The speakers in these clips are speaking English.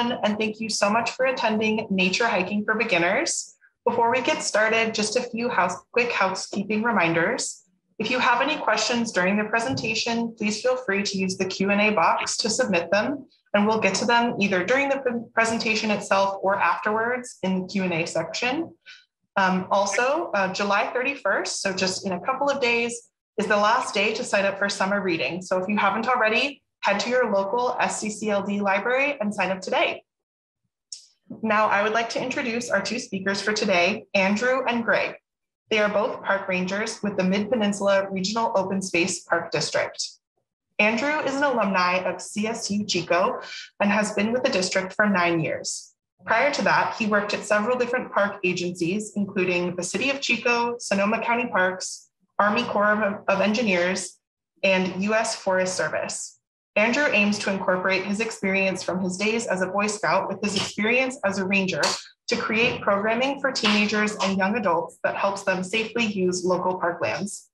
everyone, and thank you so much for attending Nature Hiking for Beginners. Before we get started, just a few house, quick housekeeping reminders. If you have any questions during the presentation, please feel free to use the Q&A box to submit them, and we'll get to them either during the presentation itself or afterwards in the Q&A section. Um, also, uh, July 31st, so just in a couple of days, is the last day to sign up for summer reading. So if you haven't already, head to your local SCCLD library and sign up today. Now, I would like to introduce our two speakers for today, Andrew and Greg. They are both park rangers with the Mid-Peninsula Regional Open Space Park District. Andrew is an alumni of CSU Chico and has been with the district for nine years. Prior to that, he worked at several different park agencies, including the City of Chico, Sonoma County Parks, Army Corps of Engineers, and U.S. Forest Service. Andrew aims to incorporate his experience from his days as a Boy Scout with his experience as a ranger to create programming for teenagers and young adults that helps them safely use local parklands.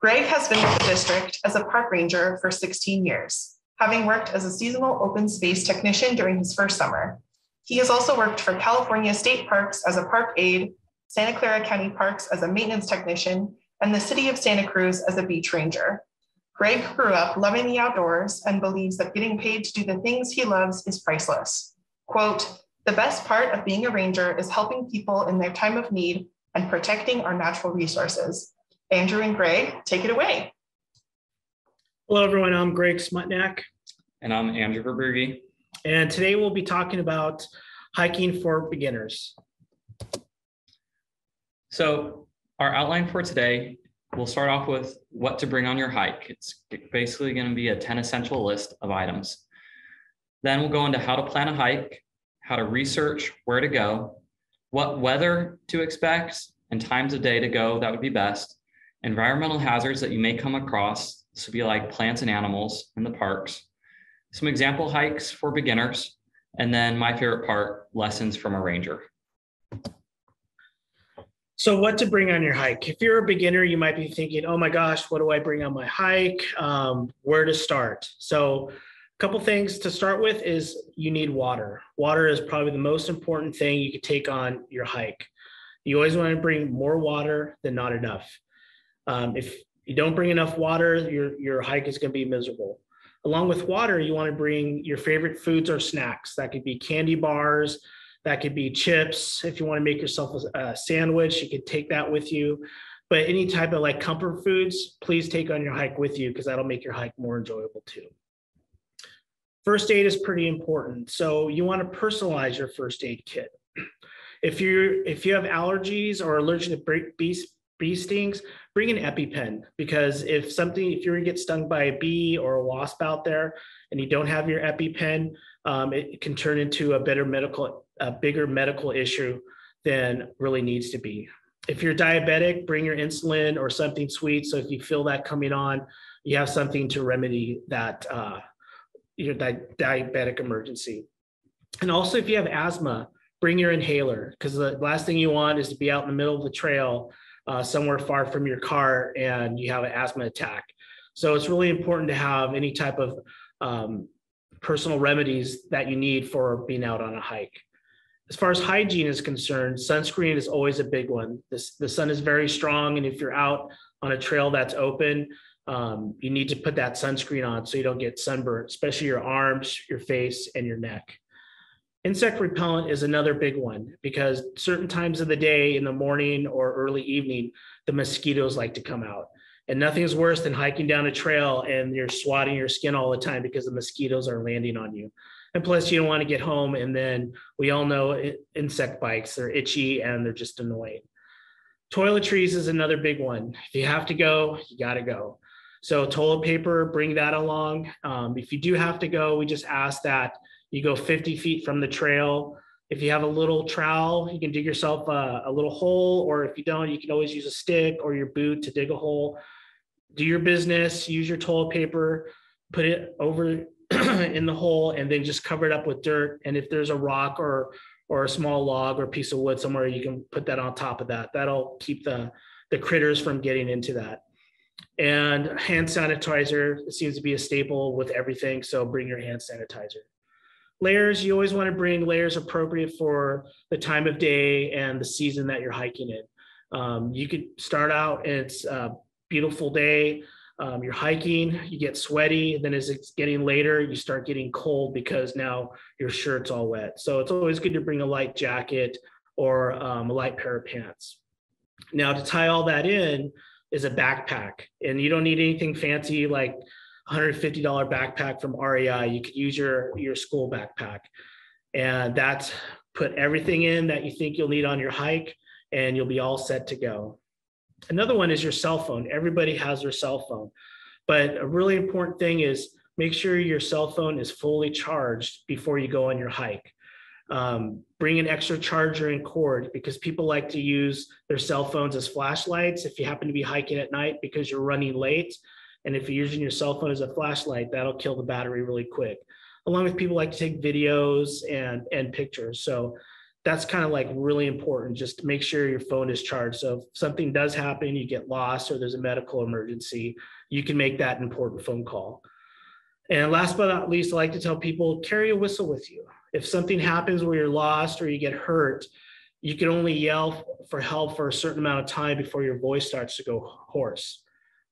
Greg has been with the district as a park ranger for 16 years, having worked as a seasonal open space technician during his first summer. He has also worked for California State Parks as a park aide, Santa Clara County Parks as a maintenance technician, and the city of Santa Cruz as a beach ranger. Greg grew up loving the outdoors and believes that getting paid to do the things he loves is priceless. Quote, the best part of being a ranger is helping people in their time of need and protecting our natural resources. Andrew and Greg, take it away. Hello, everyone. I'm Greg Smutnak. And I'm Andrew Verberge. And today we'll be talking about hiking for beginners. So our outline for today, we'll start off with what to bring on your hike. It's basically going to be a 10 essential list of items. Then we'll go into how to plan a hike, how to research where to go, what weather to expect, and times of day to go that would be best, environmental hazards that you may come across. This would be like plants and animals in the parks, some example hikes for beginners, and then my favorite part, lessons from a ranger. So, what to bring on your hike? If you're a beginner, you might be thinking, oh my gosh, what do I bring on my hike? Um, where to start? So, a couple things to start with is you need water. Water is probably the most important thing you could take on your hike. You always want to bring more water than not enough. Um, if you don't bring enough water, your, your hike is going to be miserable. Along with water, you want to bring your favorite foods or snacks. That could be candy bars, that could be chips. If you want to make yourself a, sandwich, you could take that with you. But any type of like comfort foods, please take on your hike with you because that'll make your hike more enjoyable too. First aid is pretty important. So you want to personalize your first aid kit. If you if you have allergies or allergic to bee, bee stings, bring an EpiPen because if something if you're gonna get stung by a bee or a wasp out there and you don't have your EpiPen, um, it can turn into a better medical a bigger medical issue than really needs to be. If you're diabetic, bring your insulin or something sweet. So if you feel that coming on, you have something to remedy that uh, your di- diabetic emergency. And also, if you have asthma, bring your inhaler because the last thing you want is to be out in the middle of the trail uh, somewhere far from your car and you have an asthma attack. So it's really important to have any type of um, personal remedies that you need for being out on a hike. As far as hygiene is concerned, sunscreen is always a big one. This, the sun is very strong, and if you're out on a trail that's open, um, you need to put that sunscreen on so you don't get sunburned, especially your arms, your face, and your neck. Insect repellent is another big one because certain times of the day, in the morning or early evening, the mosquitoes like to come out. And nothing is worse than hiking down a trail and you're swatting your skin all the time because the mosquitoes are landing on you. And plus, you don't want to get home. And then we all know insect bites, they're itchy and they're just annoying. Toiletries is another big one. If you have to go, you got to go. So, toilet paper, bring that along. Um, if you do have to go, we just ask that you go 50 feet from the trail. If you have a little trowel, you can dig yourself a, a, little hole, or if you don't, you can always use a stick or your boot to dig a hole. Do your business, use your toilet paper, put it over in the hole and then just cover it up with dirt. And if there's a rock or or a small log or piece of wood somewhere, you can put that on top of that. That'll keep the the critters from getting into that. And hand sanitizer seems to be a staple with everything. So bring your hand sanitizer. Layers, you always want to bring layers appropriate for the time of day and the season that you're hiking in. Um, you could start out, it's a beautiful day. Um, you're hiking, you get sweaty. Then as it's getting later, you start getting cold because now your shirt's all wet. So it's always good to bring a light jacket or um, a light pair of pants. Now to tie all that in is a backpack and you don't need anything fancy like $150 backpack from REI. You could use your, your school backpack and that's put everything in that you think you'll need on your hike and you'll be all set to go. Another one is your cell phone. Everybody has their cell phone, but a really important thing is make sure your cell phone is fully charged before you go on your hike. Um, bring an extra charger and cord because people like to use their cell phones as flashlights if you happen to be hiking at night because you're running late. And if you're using your cell phone as a flashlight, that'll kill the battery really quick. Along with people like to take videos and, and pictures. So that's kind of like really important just make sure your phone is charged. So if something does happen, you get lost or there's a medical emergency, you can make that important phone call. And last but not least, I like to tell people carry a whistle with you. If something happens where you're lost or you get hurt, you can only yell for help for a certain amount of time before your voice starts to go hoarse.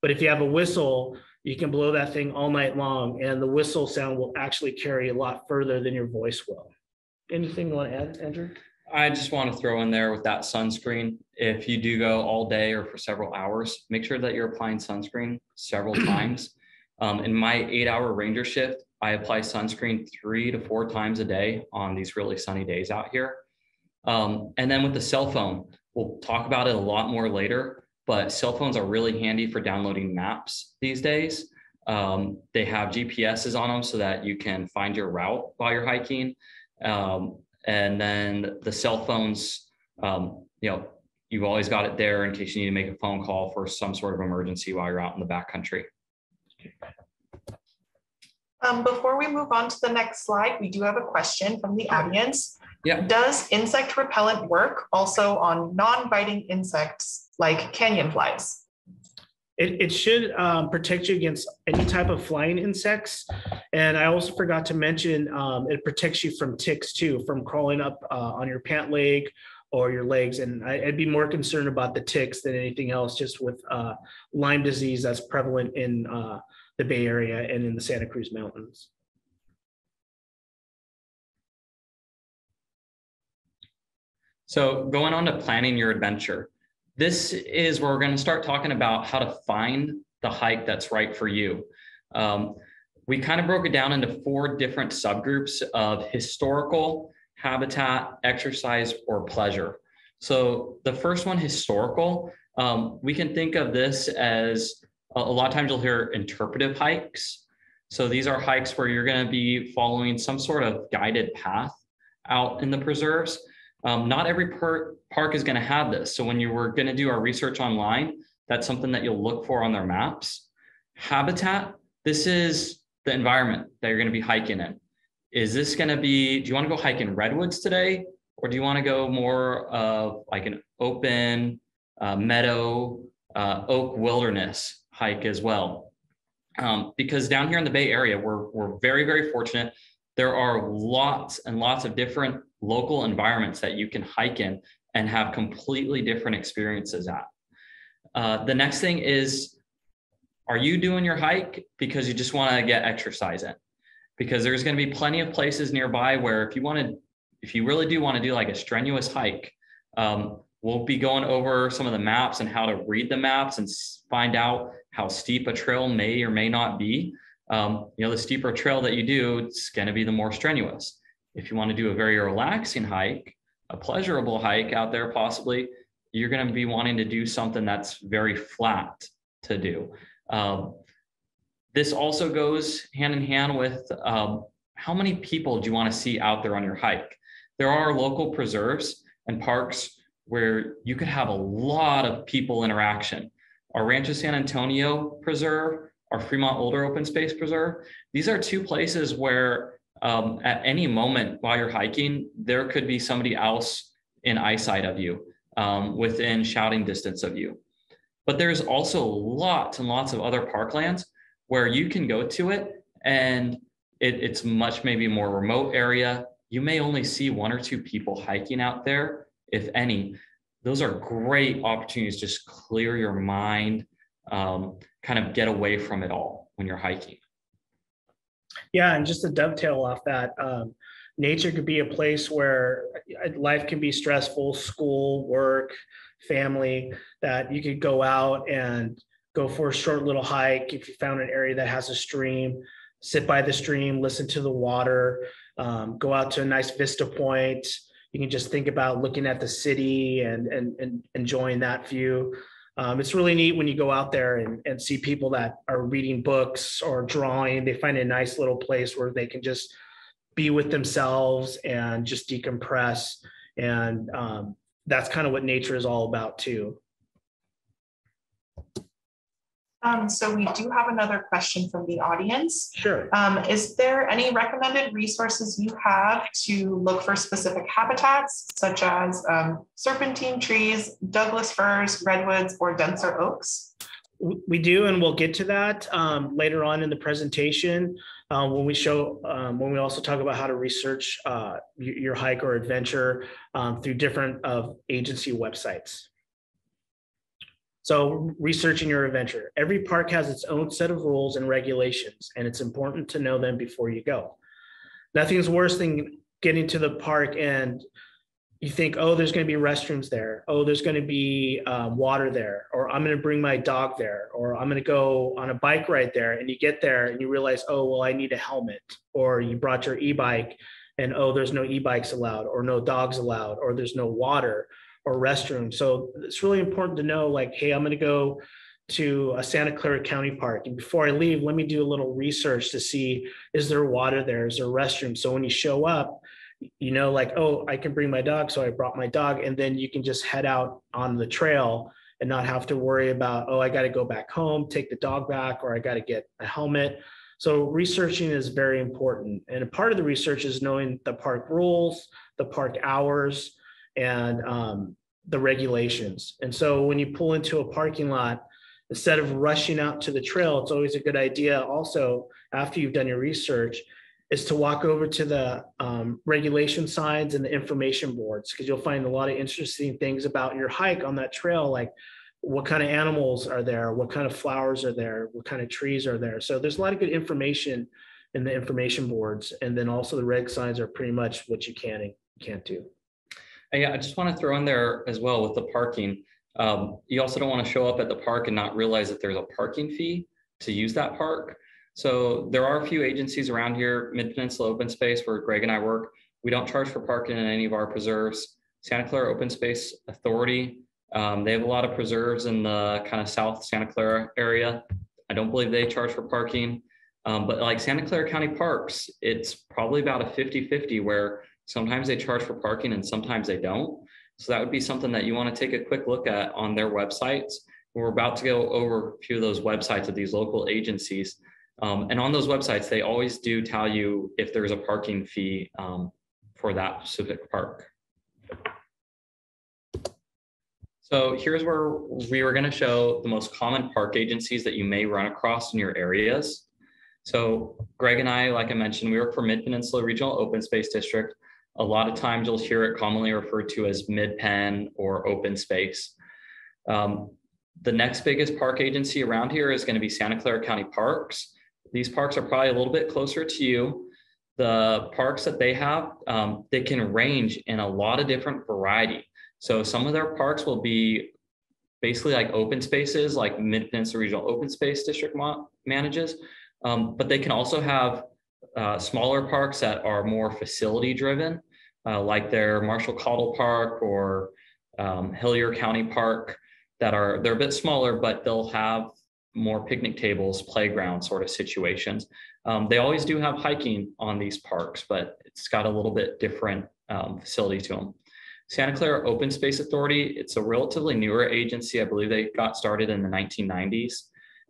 But if you have a whistle, you can blow that thing all night long, and the whistle sound will actually carry a lot further than your voice will. Anything you want to add, Andrew? I just want to throw in there with that sunscreen. If you do go all day or for several hours, make sure that you're applying sunscreen several times. Um, in my eight hour ranger shift, I apply sunscreen three to four times a day on these really sunny days out here. Um, and then with the cell phone, we'll talk about it a lot more later, but cell phones are really handy for downloading maps these days. Um, they have GPSs on them so that you can find your route while you're hiking. Um, and then the cell phones, um, you know, you've always got it there in case you need to make a phone call for some sort of emergency while you're out in the backcountry. Um, before we move on to the next slide, we do have a question from the audience. Yeah. Does insect repellent work also on non-biting insects like canyon flies? It, it should um, protect you against any type of flying insects. And I also forgot to mention um, it protects you from ticks too, from crawling up uh, on your pant leg or your legs. And I, would be more concerned about the ticks than anything else, just with uh, Lyme disease that's prevalent in uh, the Bay Area and in the Santa Cruz Mountains. So going on to planning your adventure, this is where we're going to start talking about how to find the hike that's right for you. Um, we kind of broke it down into four different subgroups of historical, habitat, exercise, or pleasure. So the first one, historical, um, we can think of this as a, a lot of times you'll hear interpretive hikes. So these are hikes where you're going to be following some sort of guided path out in the preserves. Um, not every per- park is going to have this. So when you were going to do our research online, that's something that you'll look for on their maps. Habitat, this is the environment that you're going to be hiking in. Is this going to be, do you want to go hike in redwoods today? Or do you want to go more of like an open uh, meadow, uh, oak wilderness hike as well? Um, because down here in the Bay Area, we're, we're very, very fortunate. There are lots and lots of different local environments that you can hike in and have completely different experiences at. Uh, the next thing is, are you doing your hike because you just want to get exercise in? Because there's going to be plenty of places nearby where if you want to, if you really do want to do like a strenuous hike, um, we'll be going over some of the maps and how to read the maps and find out how steep a trail may or may not be. Um, you know, the steeper trail that you do, it's going to be the more strenuous. If you want to do a very relaxing hike, a pleasurable hike out there, possibly, you're going to be wanting to do something that's very flat to do. Um, this also goes hand in hand with um, how many people do you want to see out there on your hike? There are local preserves and parks where you could have a lot of people interaction. Our Rancho San Antonio Preserve, our Fremont Older Open Space Preserve, these are two places where um, at any moment while you're hiking, there could be somebody else in eyesight of you, um, within shouting distance of you. But there's also lots and lots of other parklands where you can go to it and it, it's much maybe more remote area, you may only see one or two people hiking out there, if any. Those are great opportunities to just clear your mind, um, kind of get away from it all when you're hiking. Yeah, and just to dovetail off that, um, nature could be a place where uh, life can be stressful, school, work, family, that you could go out and go for a short little hike. If you found an area that has a stream, sit by the stream, listen to the water, um, go out to a nice vista point. You can just think about looking at the city and, and, and enjoying that view. Um, it's really neat when you go out there and, and see people that are reading books or drawing. They find a nice little place where they can just be with themselves and just decompress. And um, that's kind of what nature is all about, too. Um, so we do have another question from the audience. Sure. Um, is there any recommended resources you have to look for specific habitats such as um, serpentine trees, Douglas firs, redwoods, or denser oaks? We do, and we'll get to that um, later on in the presentation uh, when we show, um, when we also talk about how to research uh, your, your, hike or adventure um, through different uh, agency websites. So researching your adventure. Every park has its own set of rules and regulations, and it's important to know them before you go. Nothing's worse than getting to the park and you think, oh, there's going to be restrooms there. Oh, there's going to be um, water there, or I'm going to bring my dog there, or I'm going to go on a bike ride there. And you get there and you realize, oh, well, I need a helmet, or you brought your e-bike, and oh, there's no e-bikes allowed, or no dogs allowed, or there's no water, or restroom. So it's really important to know like, hey, I'm going to go to a Santa Clara County Park. And before I leave, let me do a little research to see is there water there? Is there restroom? So when you show up, you know, like, oh, I can bring my dog. So I brought my dog. And then you can just head out on the trail and not have to worry about, oh, I got to go back home, take the dog back, or I got to get a helmet. So researching is very important. And a part of the research is knowing the park rules, the park hours, and um, the regulations. And so when you pull into a parking lot, instead of rushing out to the trail, it's always a good idea also after you've done your research is to walk over to the um, regulation signs and the information boards because you'll find a lot of interesting things about your hike on that trail, like what kind of animals are there, what kind of flowers are there, what kind of trees are there. So there's a lot of good information in the information boards. And then also the reg signs are pretty much what you can and can't do. Yeah, I just want to throw in there as well with the parking. Um, you also don't want to show up at the park and not realize that there's a parking fee to use that park. So there are a few agencies around here, Mid Peninsula Open Space, where Greg and I work. We don't charge for parking in any of our preserves. Santa Clara Open Space Authority, um, they have a lot of preserves in the kind of South Santa Clara area. I don't believe they charge for parking. Um, but like Santa Clara County Parks, it's probably about a 50 50 where Sometimes they charge for parking and sometimes they don't. So that would be something that you want to take a quick look at on their websites. We're about to go over a few of those websites of these local agencies. Um, and on those websites, they always do tell you if there's a parking fee um, for that specific park. So here's where we were going to show the most common park agencies that you may run across in your areas. So Greg and I, like I mentioned, we work for Mid Peninsula Regional Open Space District. A lot of times you'll hear it commonly referred to as mid-pen or open space. Um, the next biggest park agency around here is going to be Santa Clara County Parks. These parks are probably a little bit closer to you. The parks that they have, um, they can range in a lot of different variety. So some of their parks will be basically like open spaces, like Mid Peninsula Regional Open Space District manages, um, but they can also have uh, smaller parks that are more facility driven, uh, like their Martial Cottle Park or um, Hellyer County Park, that are they're a bit smaller, but they'll have more picnic tables, playground sort of situations. Um, they always do have hiking on these parks, but it's got a little bit different um, facility to them. Santa Clara Open Space Authority, it's a relatively newer agency. I believe they got started in the 1990s,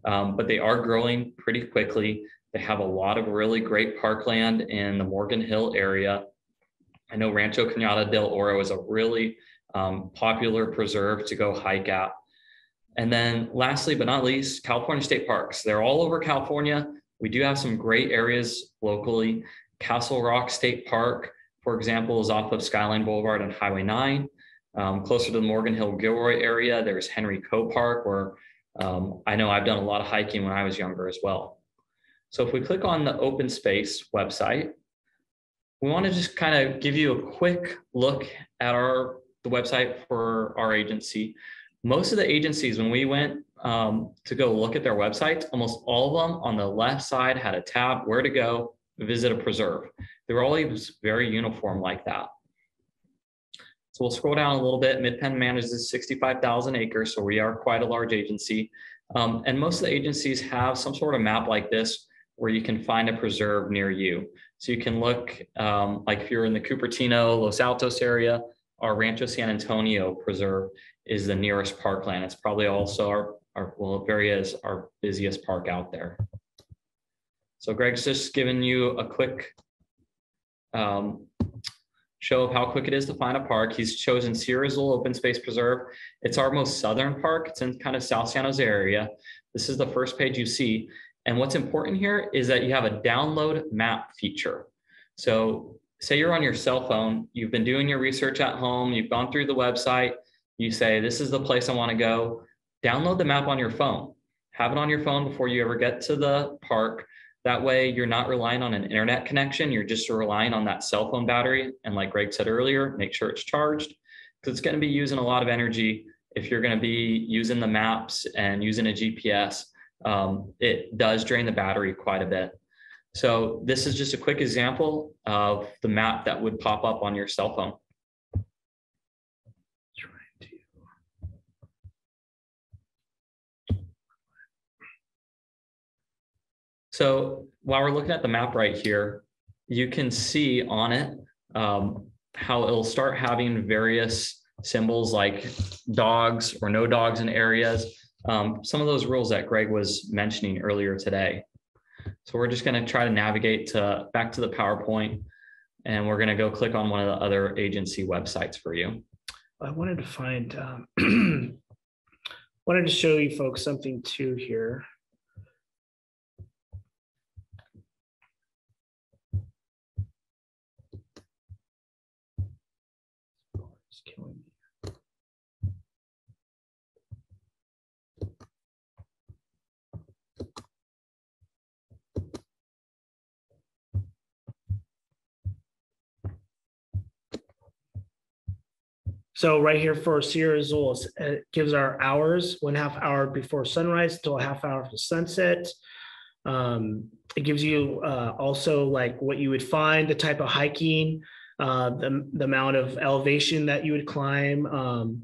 um, but they are growing pretty quickly. They have a lot of really great parkland in the Morgan Hill area. I know Rancho Cañada del Oro is a really um, popular preserve to go hike at. And then lastly, but not least, California State Parks. They're all over California. We do have some great areas locally. Castle Rock State Park, for example, is off of Skyline Boulevard and Highway 9. Um, closer to the Morgan Hill Gilroy area, there's Henry Coe Park, where um, I know I've done a lot of hiking when I was younger as well. So if we click on the open space website, we want to just kind of give you a quick look at our the website for our agency. Most of the agencies, when we went um, to go look at their websites, almost all of them on the left side had a tab where to go visit a preserve. They were always very uniform like that. So we'll scroll down a little bit. MidPen manages 65,000 acres, so we are quite a large agency. Um, and most of the agencies have some sort of map like this where you can find a preserve near you. So you can look, um, like if you're in the Cupertino, Los Altos area, our Rancho San Antonio Preserve is the nearest parkland. It's probably also our, our well, is our busiest park out there. So Greg's just given you a quick um, show of how quick it is to find a park. He's chosen Sierra Azul Open Space Preserve. It's our most southern park. It's in kind of South San Jose area. This is the first page you see. And what's important here is that you have a download map feature. So say you're on your cell phone, you've been doing your research at home, you've gone through the website, you say, this is the place I want to go. Download the map on your phone. Have it on your phone before you ever get to the park. That way, you're not relying on an internet connection. You're just relying on that cell phone battery. And like Greg said earlier, make sure it's charged because it's going to be using a lot of energy. If you're going to be using the maps and using a GPS, um, it does drain the battery quite a bit. So this is just a quick example of the map that would pop up on your cell phone. So while we're looking at the map right here, you can see on it um, how it'll start having various symbols like dogs or no dogs in areas. Um, some of those rules that Greg was mentioning earlier today. So we're just going to try to navigate to back to the PowerPoint and we're going to go click on one of the other agency websites for you. I wanted to find, um, wanted to show you folks something too here. So right here for Sierra Azul, it gives our hours, one half hour before sunrise till a half hour for sunset. Um, it gives you uh, also like what you would find, the type of hiking, uh, the, the amount of elevation that you would climb. Um,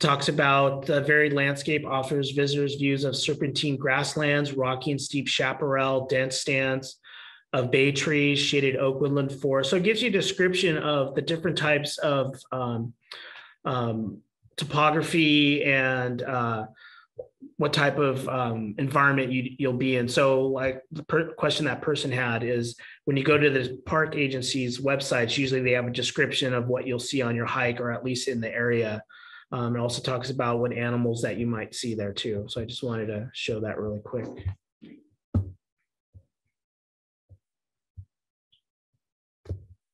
talks about the varied landscape offers visitors views of serpentine grasslands, rocky and steep chaparral, dense stands of bay trees, shaded oak woodland forest. So it gives you a description of the different types of um, um, topography and uh, what type of um, environment you, will be in. So, like the per- question that person had is when you go to the park agency's websites, usually they have a description of what you'll see on your hike, or at least in the area. Um, it also talks about what animals that you might see there too. So, I just wanted to show that really quick.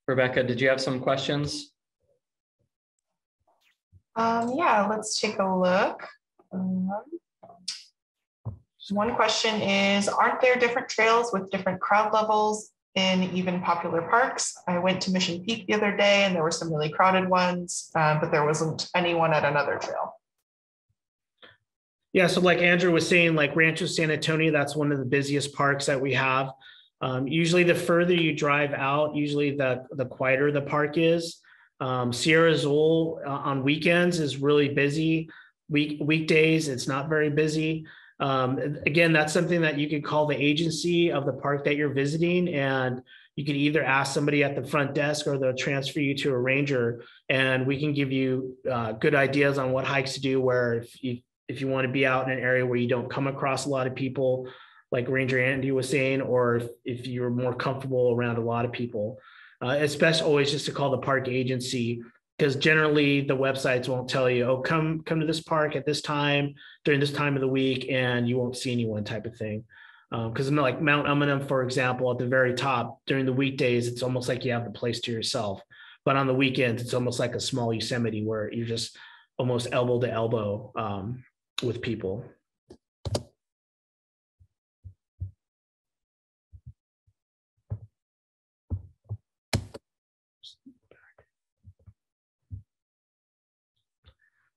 Rebecca, did you have some questions? Um, yeah, let's take a look. Um, one question is, aren't there different trails with different crowd levels in even popular parks? I went to Mission Peak the other day and there were some really crowded ones, uh, but there wasn't anyone at another trail. Yeah, so like Andrew was saying, like Rancho San Antonio, that's one of the busiest parks that we have. Um, usually the further you drive out, usually the, the quieter the park is. Um, Sierra Azul uh, on weekends is really busy. Week weekdays, it's not very busy. Um, again, that's something that you could call the agency of the park that you're visiting, and you can either ask somebody at the front desk or they'll transfer you to a ranger, and we can give you uh, good ideas on what hikes to do. Where if you if you want to be out in an area where you don't come across a lot of people, like Ranger Andy was saying, or if, if you're more comfortable around a lot of people uh, it's best always just to call the park agency because generally the websites won't tell you, oh, come come to this park at this time during this time of the week, and you won't see anyone type of thing. Because like Mount Umunhum, for example, at the very top during the weekdays, it's almost like you have the place to yourself. But on the weekends, it's almost like a small Yosemite where you're just almost elbow to elbow um, with people.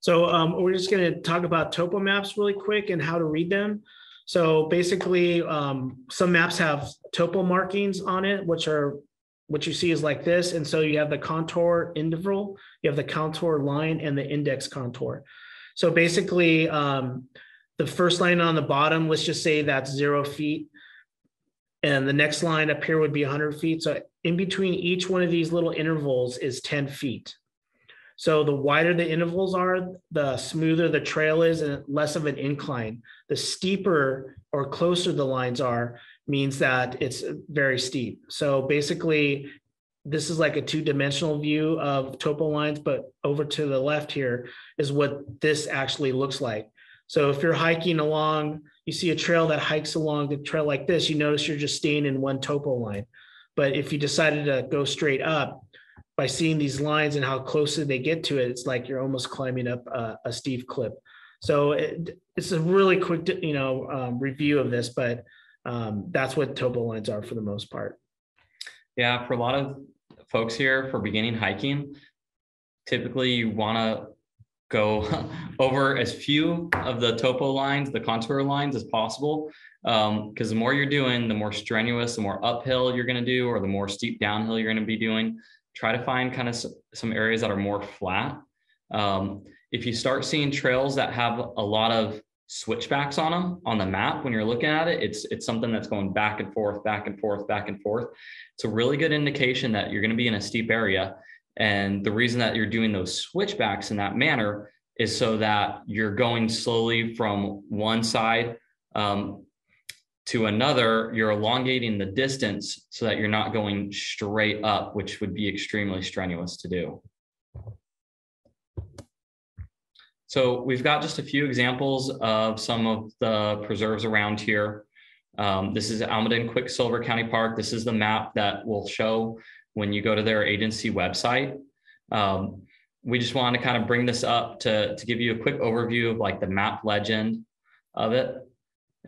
So um, we're just going to talk about topo maps really quick and how to read them. So basically, um, some maps have topo markings on it, which are what you see is like this. And so you have the contour interval, you have the contour line, and the index contour. So basically, um, the first line on the bottom, let's just say that's zero feet. And the next line up here would be 100 feet. So in between each one of these little intervals is 10 feet. So the wider the intervals are, the smoother the trail is and less of an incline. The steeper or closer the lines are means that it's very steep. So basically, this is like a two-dimensional view of topo lines, but over to the left here is what this actually looks like. So if you're hiking along, you see a trail that hikes along the trail like this, you notice you're just staying in one topo line. But if you decided to go straight up, by seeing these lines and how closely they get to it, it's like you're almost climbing up a, a steep cliff. So it, it's a really quick, you know, um, review of this, but um, that's what topo lines are for the most part. Yeah, for a lot of folks here for beginning hiking, typically you want to go over as few of the topo lines, the contour lines as possible. Because um, the more you're doing, the more strenuous, the more uphill you're going to do, or the more steep downhill you're going to be doing try to find kind of some areas that are more flat. Um, if you start seeing trails that have a lot of switchbacks on them on the map when you're looking at it it's it's something that's going back and forth back and forth back and forth it's a really good indication that you're going to be in a steep area and the reason that you're doing those switchbacks in that manner is so that you're going slowly from one side um, to another, you're elongating the distance so that you're not going straight up, which would be extremely strenuous to do. So we've got just a few examples of some of the preserves around here. Um, this is Almaden Quicksilver County Park. This is the map that will show when you go to their agency website. Um, we just want to kind of bring this up to, to give you a quick overview of like the map legend of it.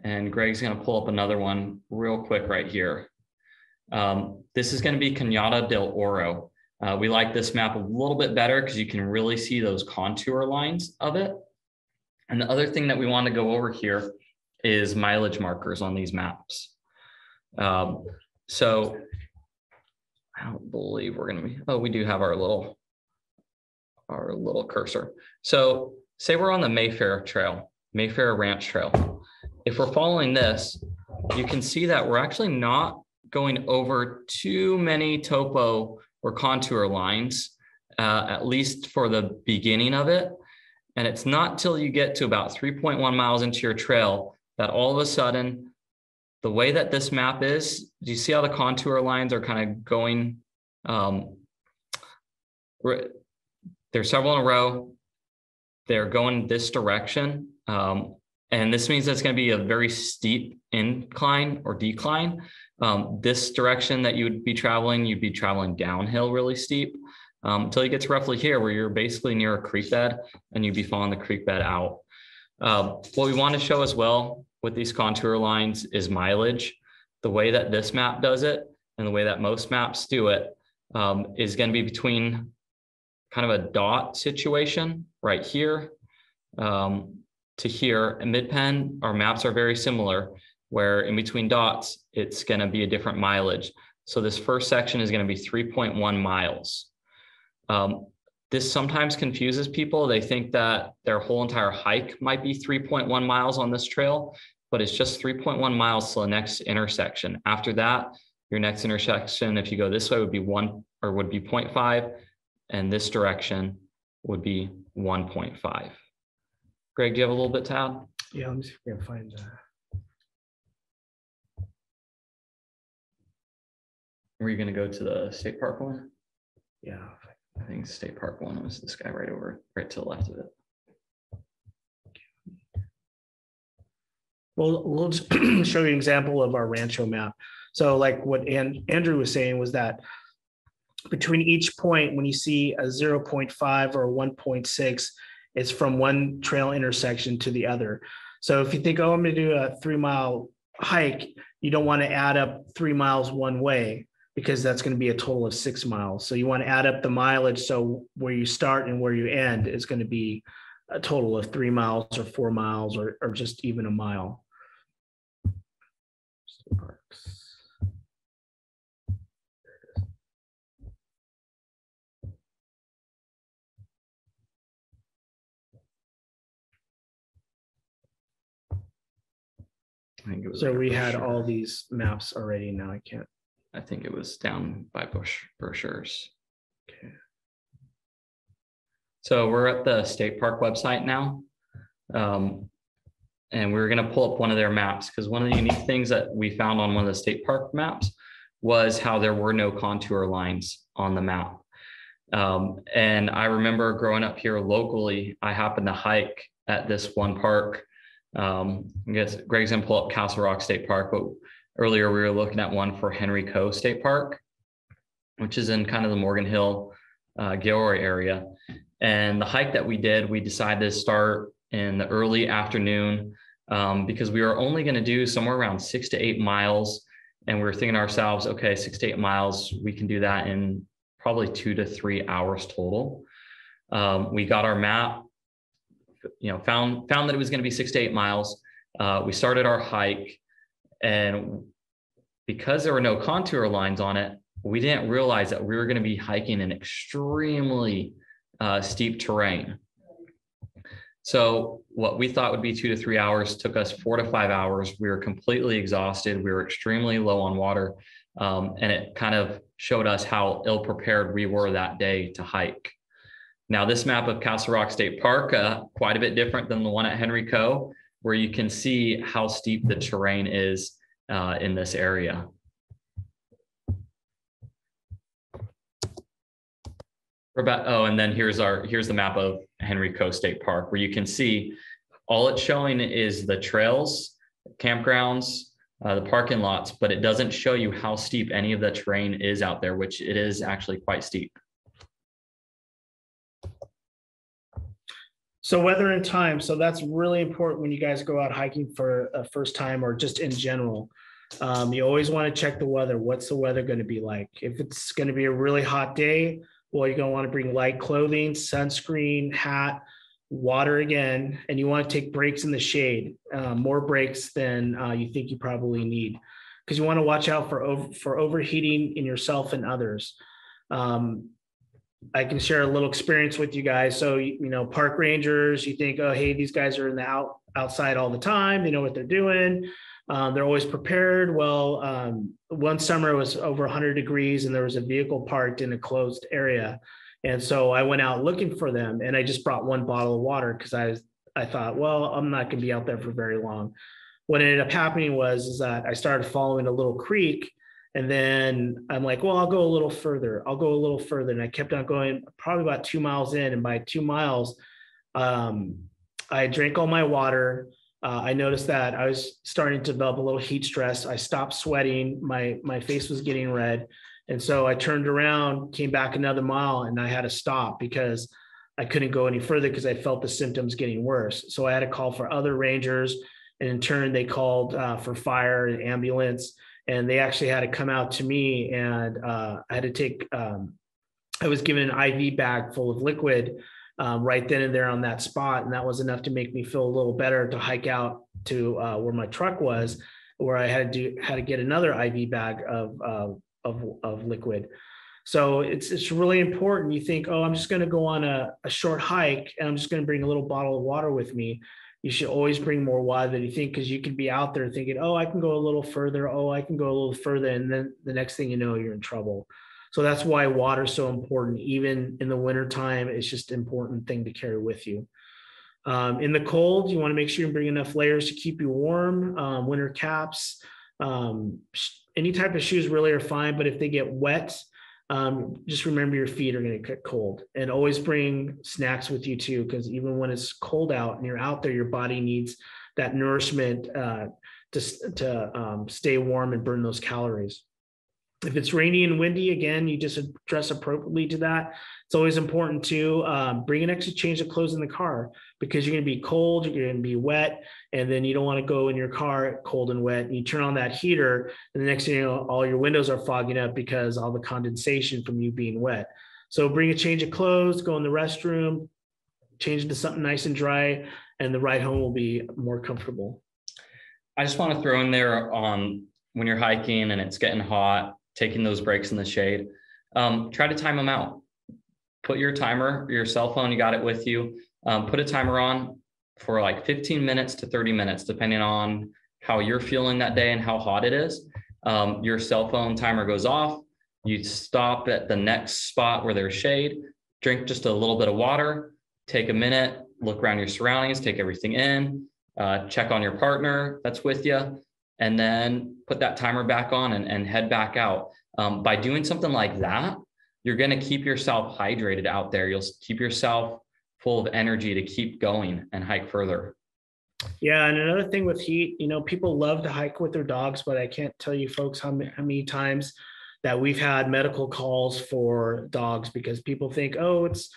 And Greg's going to pull up another one real quick right here. Um, this is going to be Cañada del Oro. Uh, we like this map a little bit better because you can really see those contour lines of it. And the other thing that we want to go over here is mileage markers on these maps. Um, so I don't believe we're going to be, oh, we do have our little, our little cursor. So say we're on the Mayfair Trail, Mayfair Ranch Trail if we're following this, you can see that we're actually not going over too many topo or contour lines, uh, at least for the beginning of it. And it's not till you get to about 3.1 miles into your trail that all of a sudden, the way that this map is, do you see how the contour lines are kind of going? Um, there's several in a row. They're going this direction. Um, and this means it's going to be a very steep incline or decline. Um, this direction that you would be traveling, you'd be traveling downhill really steep um, until you get to roughly here where you're basically near a creek bed and you'd be following the creek bed out. Um, what we want to show as well with these contour lines is mileage. The way that this map does it and the way that most maps do it um, is going to be between kind of a dot situation right here um, to here. MidPen, our maps are very similar, where in between dots, it's going to be a different mileage. So this first section is going to be 3.1 miles. Um, this sometimes confuses people. They think that their whole entire hike might be 3.1 miles on this trail, but it's just 3.1 miles to the next intersection. After that, your next intersection, if you go this way, would be one or would be 0.5, and this direction would be 1.5. Greg, do you have a little bit to add? Yeah, let me see if I can find that. Were you going to go to the state park one? Yeah. I think state park one was this guy right over, right to the left of it. Well, we'll just show you an example of our Rancho map. So like what An- Andrew was saying was that between each point, when you see a 0.5 or a 1.6, it's from one trail intersection to the other. So if you think, oh, I'm going to do a three mile hike, you don't want to add up three miles one way because that's going to be a total of six miles. So you want to add up the mileage. So where you start and where you end is going to be a total of three miles or four miles or, or just even a mile. I think it was So we had brochure. all these maps already. Now I can't. I think it was down by bush brochures. Okay. So we're at the state park website now. Um, and we're gonna pull up one of their maps, because one of the unique things that we found on one of the state park maps was how there were no contour lines on the map. Um, and I remember growing up here locally, I happened to hike at this one park. Um, I guess Greg's gonna pull up Castle Rock State Park, but earlier we were looking at one for Henry Coe State Park, which is in kind of the Morgan Hill, uh, Gilroy area. And the hike that we did, we decided to start in the early afternoon um, because we were only going to do somewhere around six to eight miles. And we were thinking ourselves, okay, six to eight miles, we can do that in probably two to three hours total. Um, we got our map, you know, found found that it was going to be six to eight miles. Uh, we started our hike, and because there were no contour lines on it, we didn't realize that we were going to be hiking an extremely uh, steep terrain. So what we thought would be two to three hours took us four to five hours. We were completely exhausted. We were extremely low on water. Um, and it kind of showed us how ill prepared we were that day to hike. Now, this map of Castle Rock State Park, uh, quite a bit different than the one at Henry Coe, where you can see how steep the terrain is uh, in this area. About, oh, and then here's our, here's the map of Henry Coe State Park, where you can see all it's showing is the trails, campgrounds, uh, the parking lots, but it doesn't show you how steep any of the terrain is out there, which it is actually quite steep. So weather and time. So that's really important when you guys go out hiking for a first time or just in general. Um, you always want to check the weather. What's the weather going to be like? If it's going to be a really hot day, well, you're going to want to bring light clothing, sunscreen, hat, water again, and you want to take breaks in the shade, uh, more breaks than uh, you think you probably need, because you want to watch out for over, for overheating in yourself and others. Um, I can share a little experience with you guys. So, you know, park rangers, you think, oh, hey, these guys are in the out outside all the time. They know what they're doing. Um, they're always prepared. Well, um, one summer it was over 100 degrees and there was a vehicle parked in a closed area. And so I went out looking for them and I just brought one bottle of water because I, was, I thought, well, I'm not going to be out there for very long. What ended up happening was is that I started following a little creek and then I'm like, well, I'll go a little further. I'll go a little further. And I kept on going probably about two miles in. And by two miles, um, I drank all my water. Uh, I noticed that I was starting to develop a little heat stress. I stopped sweating. My my face was getting red, and so I turned around, came back another mile, and I had to stop because I couldn't go any further because I felt the symptoms getting worse. So I had to call for other rangers, and in turn they called uh, for fire and ambulance, and they actually had to come out to me, and uh, I had to take. Um, I was given an IV bag full of liquid um, right then and there on that spot. And that was enough to make me feel a little better to hike out to uh, where my truck was, where I had to do, had to get another IV bag of, uh, of, of liquid. So it's, it's really important. You think, oh, I'm just going to go on a, a short hike and I'm just going to bring a little bottle of water with me. You should always bring more water than you think because you could be out there thinking, oh, I can go a little further. Oh, I can go a little further. And then the next thing you know, you're in trouble. So that's why water is so important. Even in the wintertime, it's just an important thing to carry with you. Um, in the cold, you want to make sure you bring enough layers to keep you warm. Um, winter caps, um, any type of shoes really are fine, but if they get wet, um, just remember your feet are going to get cold. And always bring snacks with you too, because even when it's cold out and you're out there, your body needs that nourishment uh, to, to um, stay warm and burn those calories. If it's rainy and windy, again, you just dress appropriately to that. It's always important to um, bring an extra change of clothes in the car because you're going to be cold, you're going to be wet, and then you don't want to go in your car cold and wet. And you turn on that heater, and the next thing you know, all your windows are fogging up because all the condensation from you being wet. So bring a change of clothes, go in the restroom, change into something nice and dry, and the ride home will be more comfortable. I just want to throw in there on when you're hiking and it's getting hot, taking those breaks in the shade. Um, try to time them out put your timer, your cell phone, you got it with you. Um, put a timer on for like 15 minutes to 30 minutes, depending on how you're feeling that day and how hot it is. Um, your cell phone timer goes off. You stop at the next spot where there's shade, drink just a little bit of water, take a minute, look around your surroundings, take everything in, uh, check on your partner that's with you, and then put that timer back on and, and head back out. Um, by doing something like that, you're going to keep yourself hydrated out there. You'll keep yourself full of energy to keep going and hike further. Yeah, and another thing with heat, you know, people love to hike with their dogs, but I can't tell you folks how many, how many times that we've had medical calls for dogs because people think, oh, it's,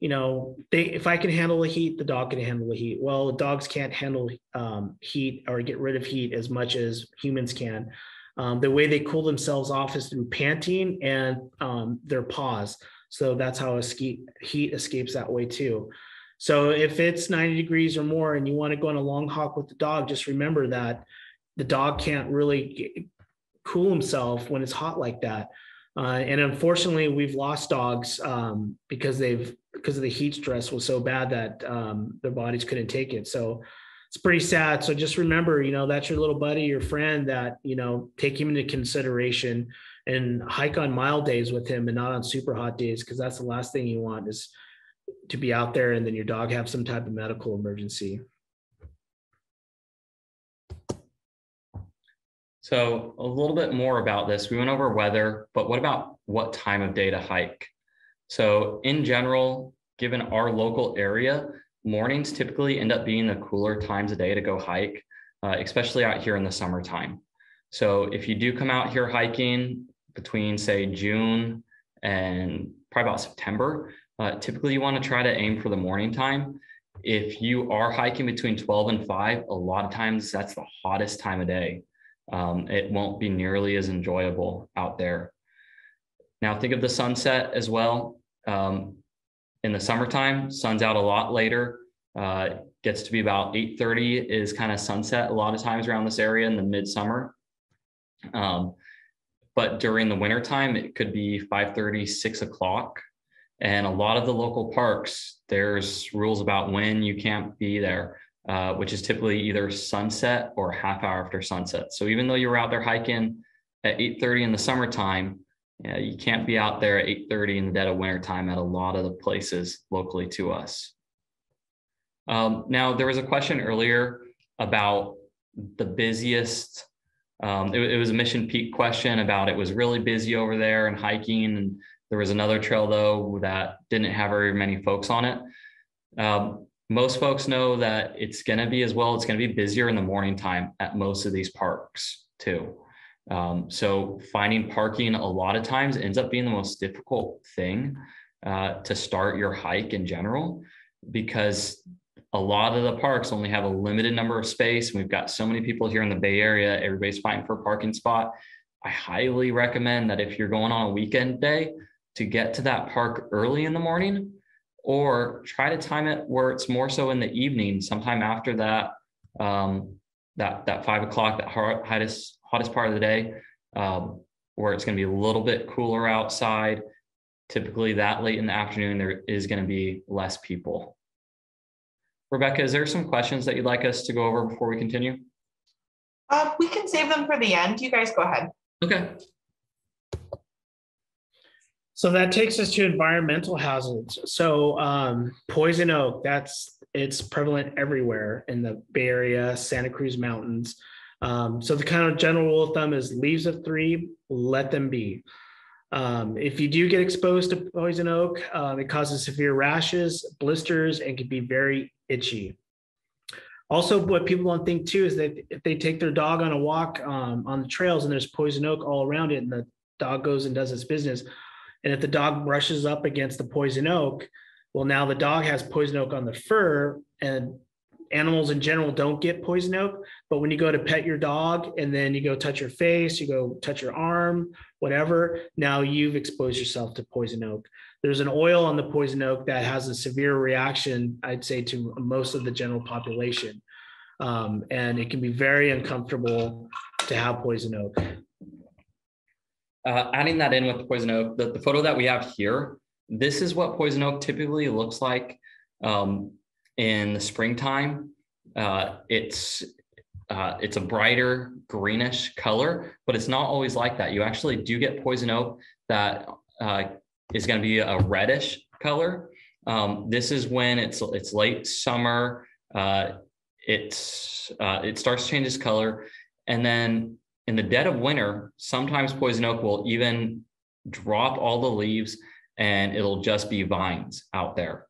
you know, they if I can handle the heat, the dog can handle the heat. Well, dogs can't handle um, heat or get rid of heat as much as humans can. Um, the way they cool themselves off is through panting and um, their paws. So that's how escape, heat escapes that way too. So if it's 90 degrees or more and you want to go on a long hike with the dog, just remember that the dog can't really cool himself when it's hot like that. Uh, and unfortunately, we've lost dogs um, because they've because of the heat stress was so bad that um, their bodies couldn't take it. So it's pretty sad. So just remember, you know, that's your little buddy, your friend that, you know, take him into consideration and hike on mild days with him and not on super hot days because that's the last thing you want is to be out there and then your dog have some type of medical emergency. So a little bit more about this. We went over weather, but what about what time of day to hike? So in general, given our local area, mornings typically end up being the cooler times of day to go hike, uh, especially out here in the summertime. So if you do come out here hiking between say June and probably about September, uh, typically you want to try to aim for the morning time. If you are hiking between 12 and 5, a lot of times that's the hottest time of day. Um, it won't be nearly as enjoyable out there. Now think of the sunset as well. Um, in the summertime, sun's out a lot later. Uh, gets to be about 8:30 is kind of sunset a lot of times around this area in the midsummer. Um, but during the wintertime, it could be 5:30, 6 o'clock. And a lot of the local parks, there's rules about when you can't be there, uh, which is typically either sunset or half hour after sunset. So even though you were out there hiking at 8:30 in the summertime, yeah, you can't be out there at 8:30 in the dead of winter time at a lot of the places locally to us. Um, now, there was a question earlier about the busiest. Um, it, it, was a Mission Peak question about it was really busy over there and hiking, and there was another trail though that didn't have very many folks on it. Um, most folks know that it's going to be as well. It's going to be busier in the morning time at most of these parks too. Um, so finding parking a lot of times ends up being the most difficult thing uh, to start your hike in general, because a lot of the parks only have a limited number of space. We've got so many people here in the Bay Area, everybody's fighting for a parking spot. I highly recommend that if you're going on a weekend day to get to that park early in the morning or try to time it where it's more so in the evening, sometime after that, um, that, that five o'clock, that hottest hottest part of the day, um, where it's going to be a little bit cooler outside. Typically, that late in the afternoon, there is going to be less people. Rebecca, is there some questions that you'd like us to go over before we continue? Uh, we can save them for the end. You guys go ahead. Okay. So that takes us to environmental hazards. So um, poison oak, that's it's prevalent everywhere in the Bay Area, Santa Cruz Mountains. Um, so the kind of general rule of thumb is leaves of three, let them be. Um, if you do get exposed to poison oak, uh, it causes severe rashes, blisters, and can be very itchy. Also, what people don't think too is that if they take their dog on a walk um, on the trails and there's poison oak all around it, and the dog goes and does its business, and if the dog brushes up against the poison oak, well, now the dog has poison oak on the fur, and animals in general don't get poison oak. But when you go to pet your dog and then you go touch your face, you go touch your arm, whatever, now you've exposed yourself to poison oak. There's an oil on the poison oak that has a severe reaction, I'd say, to most of the general population. Um, and it can be very uncomfortable to have poison oak. Uh, adding that in with the poison oak, the, the photo that we have here, this is what poison oak typically looks like um, in the springtime. Uh, it's uh, it's a brighter greenish color, but it's not always like that. You actually do get poison oak that uh, is going to be a reddish color. Um, this is when it's it's late summer. Uh, it's uh, it starts to change its color, and then in the dead of winter, sometimes poison oak will even drop all the leaves, and it'll just be vines out there.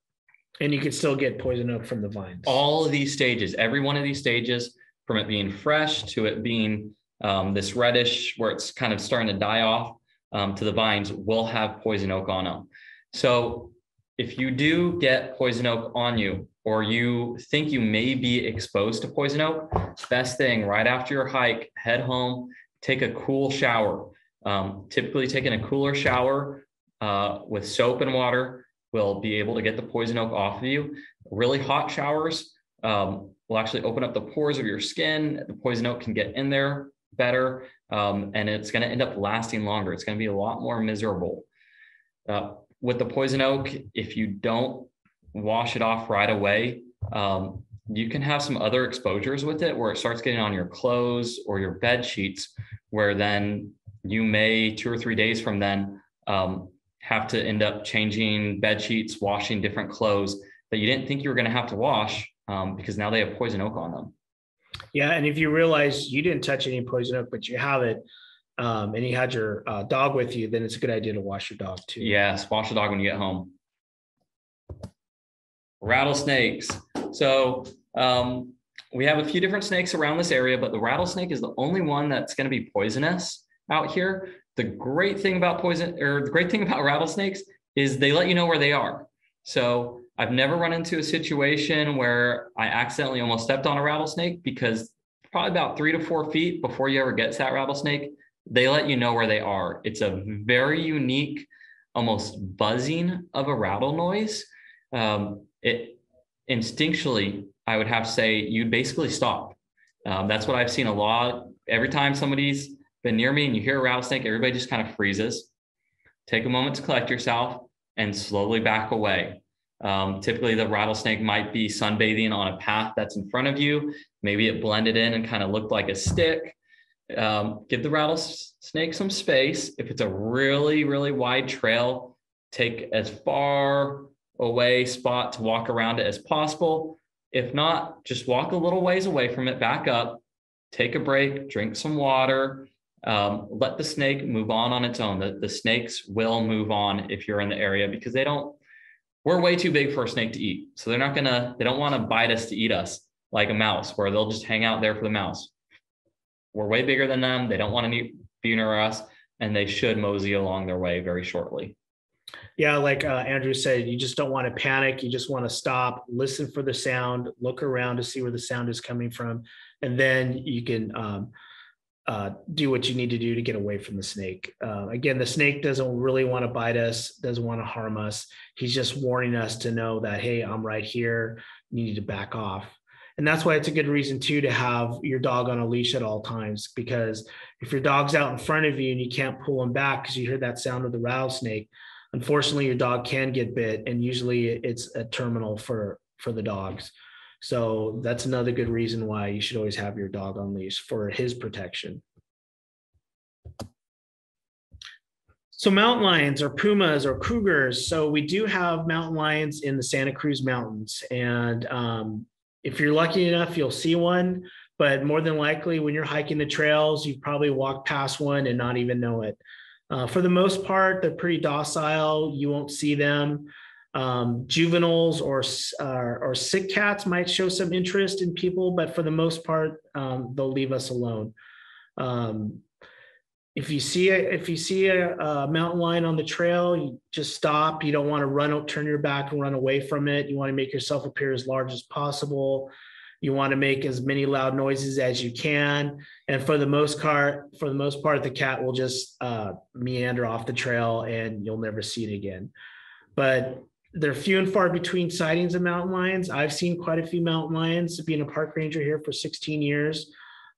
And you can still get poison oak from the vines. All of these stages, every one of these stages, from it being fresh to it being um, this reddish, where it's kind of starting to die off, um, to the vines will have poison oak on them. So if you do get poison oak on you, or you think you may be exposed to poison oak, best thing right after your hike, head home, take a cool shower. Um, typically, taking a cooler shower uh, with soap and water will be able to get the poison oak off of you. Really hot showers um, will actually open up the pores of your skin. The poison oak can get in there better, um, and it's going to end up lasting longer. It's going to be a lot more miserable. Uh, with the poison oak, if you don't wash it off right away, um, you can have some other exposures with it where it starts getting on your clothes or your bed sheets, where then you may two or three days from then um, have to end up changing bed sheets, washing different clothes that you didn't think you were going to have to wash um, because now they have poison oak on them. Yeah, and if you realize you didn't touch any poison oak, but you have it, um, and you had your uh, dog with you, then it's a good idea to wash your dog too. Yes, wash the dog when you get home. Rattlesnakes. So um, we have a few different snakes around this area, but the rattlesnake is the only one that's going to be poisonous out here. The great thing about poison, or the great thing about rattlesnakes, is they let you know where they are. So I've never run into a situation where I accidentally almost stepped on a rattlesnake because probably about three to four feet before you ever get to that rattlesnake, they let you know where they are. It's a very unique, almost buzzing of a rattle noise. Um, it instinctually, I would have to say, you'd basically stop. Um, that's what I've seen a lot. Every time somebody's been near me and you hear a rattlesnake, everybody just kind of freezes. Take a moment to collect yourself and slowly back away. Um, typically, the rattlesnake might be sunbathing on a path that's in front of you. Maybe it blended in and kind of looked like a stick. Um, give the rattlesnake some space. If it's a really, really wide trail, take as far away spot to walk around it as possible. If not, just walk a little ways away from it, back up, take a break, drink some water, um, let the snake move on on its own. The, the snakes will move on if you're in the area because they don't we're way too big for a snake to eat. So they're not gonna, they don't want to bite us to eat us like a mouse, where they'll just hang out there for the mouse. We're way bigger than them. They don't want to be near us, and they should mosey along their way very shortly. Yeah, like uh, Andrew said, you just don't want to panic. You just want to stop, listen for the sound, look around to see where the sound is coming from, and then you can um, uh, do what you need to do to get away from the snake. Uh, again, the snake doesn't really want to bite us, doesn't want to harm us. He's just warning us to know that, hey, I'm right here. You need to back off. And that's why it's a good reason, too, to have your dog on a leash at all times. Because if your dog's out in front of you and you can't pull him back because you hear that sound of the rattlesnake, unfortunately, your dog can get bit. And usually it's a terminal for, for the dogs. So that's another good reason why you should always have your dog on leash for his protection. So mountain lions or pumas or cougars. So we do have mountain lions in the Santa Cruz Mountains. And um, if you're lucky enough, you'll see one. But more than likely, when you're hiking the trails, you've probably walked past one and not even know it. Uh, for the most part, they're pretty docile. You won't see them. Um, juveniles or, uh, or sick cats might show some interest in people, but for the most part, um, they'll leave us alone. Um, if you see a, if you see a, a, mountain lion on the trail, you just stop. You don't want to run, turn your back and run away from it. You want to make yourself appear as large as possible. You want to make as many loud noises as you can. And for the most part, for the most part, the cat will just uh, meander off the trail and you'll never see it again. But they're few and far between sightings of mountain lions. I've seen quite a few mountain lions being a park ranger here for 16 years.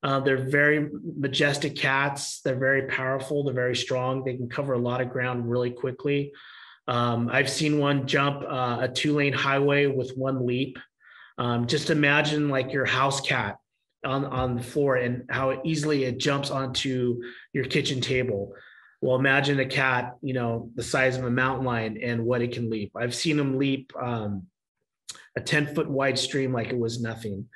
Uh, they're very majestic cats. They're very powerful. They're very strong. They can cover a lot of ground really quickly. Um, I've seen one jump uh, a two lane highway with one leap. Um, just imagine like your house cat on, on the floor and how easily it jumps onto your kitchen table. Well, imagine a cat, you know, the size of a mountain lion and what it can leap. I've seen them leap um, a 10 foot wide stream like it was nothing.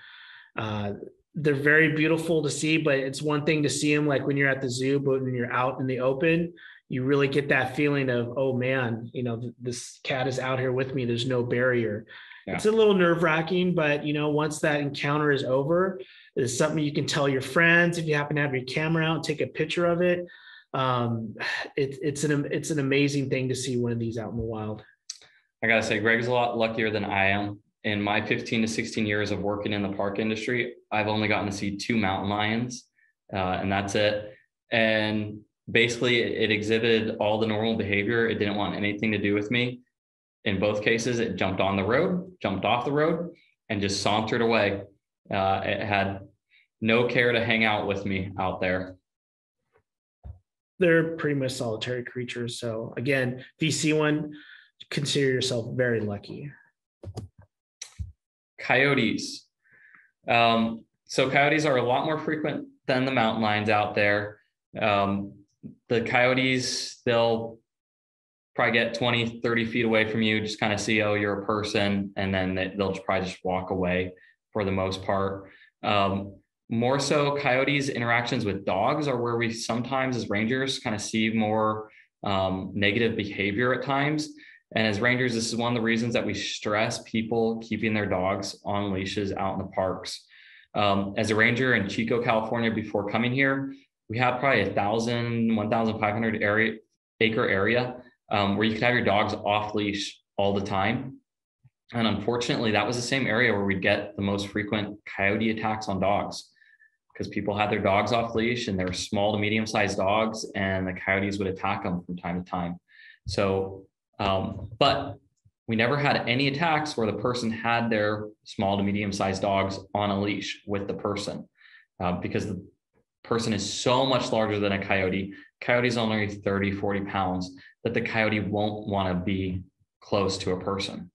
Uh, they're very beautiful to see, but it's one thing to see them like when you're at the zoo, but when you're out in the open, you really get that feeling of, oh man, you know, this cat is out here with me. There's no barrier. Yeah. It's a little nerve wracking, but you know, once that encounter is over, it's something you can tell your friends if you happen to have your camera out and take a picture of it. Um, it, it's an it's an amazing thing to see one of these out in the wild. I gotta say, Greg's a lot luckier than I am in my 15 to 16 years of working in the park industry, I've only gotten to see two mountain lions, uh, and that's it. And basically, it, it exhibited all the normal behavior. It didn't want anything to do with me. In both cases, it jumped on the road, jumped off the road, and just sauntered away. Uh, it had no care to hang out with me out there. They're pretty much solitary creatures. So, again, if you see one, consider yourself very lucky coyotes. Um, so coyotes are a lot more frequent than the mountain lions out there. Um, the coyotes, they'll probably get 20, 30 feet away from you, just kind of see, oh, you're a person, and then they'll probably just walk away for the most part. Um, more so, coyotes' interactions with dogs are where we sometimes, as rangers, kind of see more um, negative behavior at times. And as rangers, this is one of the reasons that we stress people keeping their dogs on leashes out in the parks. Um, as a ranger in Chico, California, before coming here, we have probably a thousand, 1,500 area, acre area um, where you could have your dogs off leash all the time. And unfortunately, that was the same area where we'd get the most frequent coyote attacks on dogs because people had their dogs off leash and they were small to medium sized dogs, and the coyotes would attack them from time to time. So um, but we never had any attacks where the person had their small to medium sized dogs on a leash with the person uh, because the person is so much larger than a coyote. Coyote's only 30, 40 pounds that the coyote won't want to be close to a person.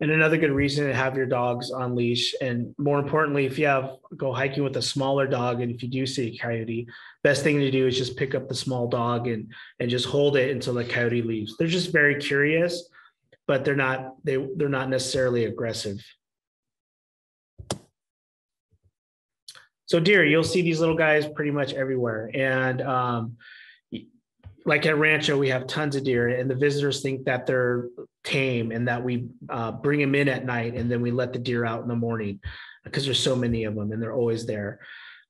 And another good reason to have your dogs on leash. And more importantly, if you have go hiking with a smaller dog, and if you do see a coyote, best thing to do is just pick up the small dog and and just hold it until the coyote leaves. They're just very curious, but they're not they they're not necessarily aggressive. So deer, you'll see these little guys pretty much everywhere. And um, like at Rancho, we have tons of deer, and the visitors think that they're tame and that we uh, bring them in at night and then we let the deer out in the morning because there's so many of them and they're always there.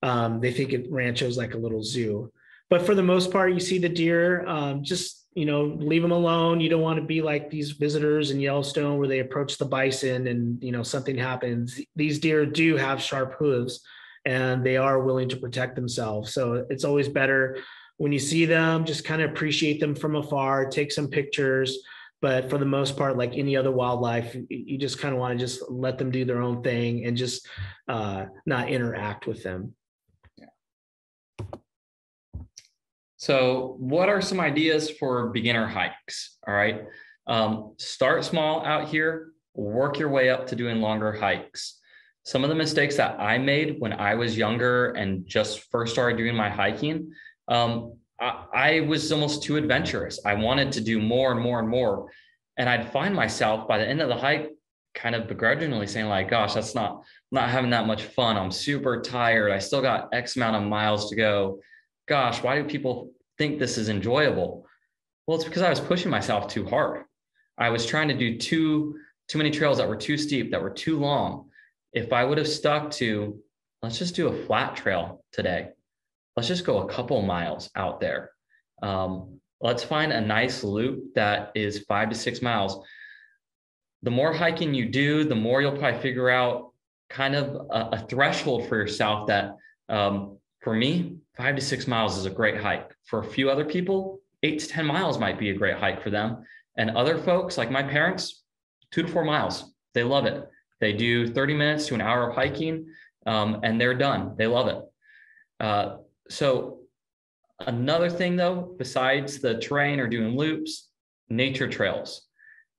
Um, they think it Rancho is like a little zoo, but for the most part, you see the deer. Um, just you know, leave them alone. You don't want to be like these visitors in Yellowstone where they approach the bison and you know something happens. These deer do have sharp hooves, and they are willing to protect themselves. So it's always better when you see them, just kind of appreciate them from afar, take some pictures. But for the most part, like any other wildlife, you just kind of want to just let them do their own thing and just uh, not interact with them. So, what are some ideas for beginner hikes? All right. Um, start small out here, work your way up to doing longer hikes. Some of the mistakes that I made when I was younger and just first started doing my hiking um, I, I was almost too adventurous. I wanted to do more and more and more. And I'd find myself by the end of the hike kind of begrudgingly saying like gosh that's not not having that much fun i'm super tired i still got x amount of miles to go gosh why do people think this is enjoyable well it's because i was pushing myself too hard I was trying to do too too many trails that were too steep, that were too long. If I would have stuck to, let's just do a flat trail today. Let's just go a couple miles out there. Um, let's find a nice loop that is five to six miles. The more hiking you do, the more you'll probably figure out kind of a, a threshold for yourself that um, for me, five to six miles is a great hike. For a few other people, eight to 10 miles might be a great hike for them. And other folks, like my parents, two to four miles. They love it. They do 30 minutes to an hour of hiking um, and they're done. They love it. Uh, so, another thing though, besides the terrain or doing loops, nature trails.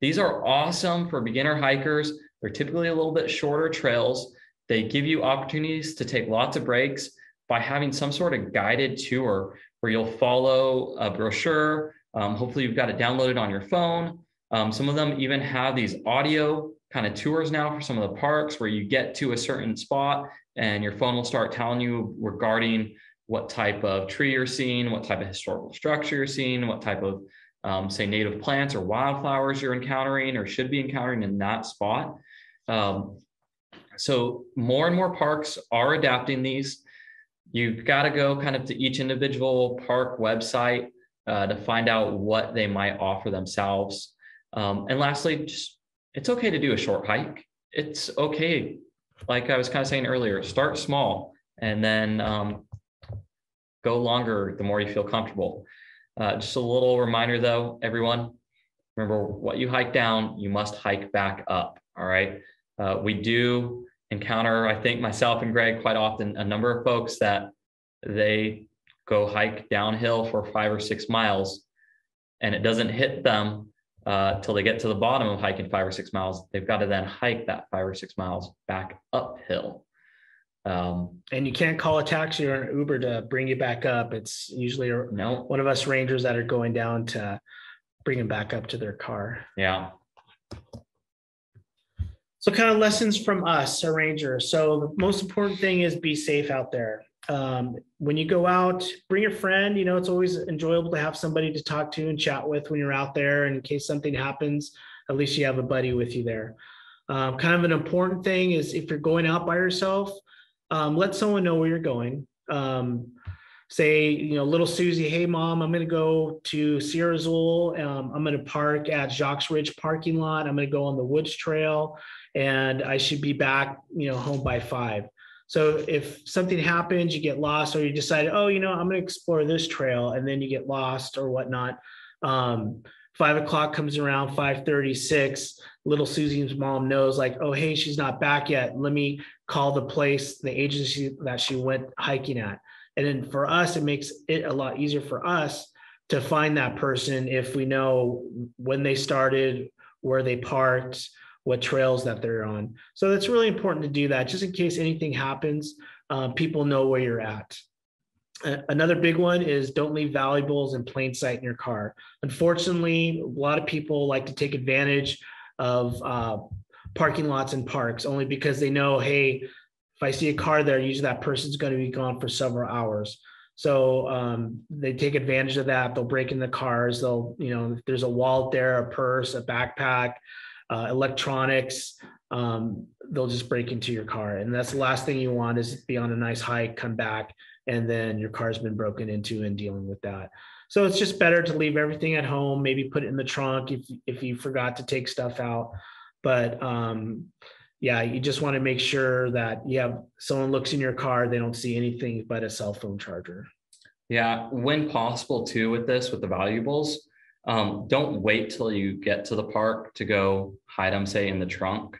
These are awesome for beginner hikers. They're typically a little bit shorter trails. They give you opportunities to take lots of breaks by having some sort of guided tour where you'll follow a brochure. Um, hopefully, you've got it downloaded on your phone. Um, some of them even have these audio kind of tours now for some of the parks where you get to a certain spot and your phone will start telling you regarding what type of tree you're seeing, what type of historical structure you're seeing, what type of, um, say, native plants or wildflowers you're encountering or should be encountering in that spot. Um, so more and more parks are adapting these. You've got to go kind of to each individual park website uh, to find out what they might offer themselves. Um, and lastly, just it's okay to do a short hike. It's okay, like I was kind of saying earlier, start small and then um, go longer the more you feel comfortable. Uh, just a little reminder though, everyone, remember what you hike down, you must hike back up. All right. Uh, we do encounter, I think myself and Greg quite often, a number of folks that they go hike downhill for five or six miles and it doesn't hit them uh, till they get to the bottom of hiking five or six miles. They've got to then hike that five or six miles back uphill. Um, and you can't call a taxi or an Uber to bring you back up. It's usually a, no. one of us rangers that are going down to bring them back up to their car. Yeah. So, kind of lessons from us, a ranger. So, the most important thing is be safe out there. Um, when you go out, bring a friend. You know, it's always enjoyable to have somebody to talk to and chat with when you're out there. And in case something happens, at least you have a buddy with you there. Um, kind of an important thing is if you're going out by yourself, um, let someone know where you're going. Um, say, you know, little Susie, hey mom, I'm going to go to Sierra Azul. Um, I'm going to park at Jacques Ridge parking lot. I'm going to go on the Woods Trail and I should be back, you know, home by five. So if something happens, you get lost, or you decide, oh, you know, I'm going to explore this trail, and then you get lost or whatnot. Um, five o'clock comes around, five thirty-six. Little Susie's mom knows, like, oh, hey, she's not back yet. Let me call the place, the agency that she went hiking at. And then for us, it makes it a lot easier for us to find that person if we know when they started, where they parked, what trails that they're on. So it's really important to do that just in case anything happens, uh, people know where you're at. Another big one is don't leave valuables in plain sight in your car. Unfortunately, a lot of people like to take advantage of uh, parking lots and parks only because they know, hey, if I see a car there, usually that person's going to be gone for several hours. So um, they take advantage of that. They'll break in the cars. They'll, you know, there's a wallet there, a purse, a backpack, uh, electronics, um, they'll just break into your car. And that's the last thing you want is be on a nice hike, come back, and then your car's been broken into and dealing with that. So it's just better to leave everything at home, maybe put it in the trunk if, if you forgot to take stuff out. But um, yeah, you just want to make sure that you have someone looks in your car, they don't see anything but a cell phone charger. Yeah, when possible too with this, with the valuables, um, don't wait till you get to the park to go hide them, say, in the trunk.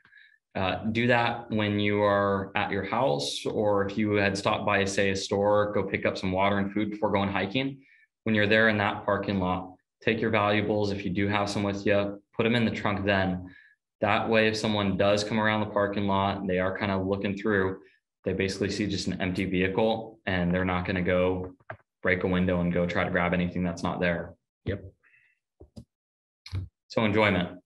Uh, do that when you are at your house, or if you had stopped by, say, a store, go pick up some water and food before going hiking. When you're there in that parking lot, take your valuables. If you do have some with you, put them in the trunk then. That way, if someone does come around the parking lot and they are kind of looking through, they basically see just an empty vehicle and they're not going to go break a window and go try to grab anything that's not there. Yep. So enjoyment.